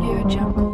Audio Jungle.